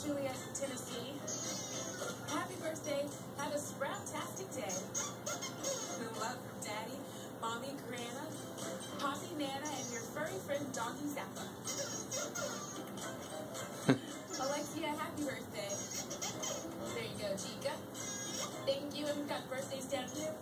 from Juliet, Tennessee. Happy birthday. Have a sproutastic day. Love from Daddy, Mommy, Grandma, Poppy, Nana, and your furry friend Donkey Zappa. Alexia, happy birthday. There you go, Chica. Thank you, and we've got birthdays down here.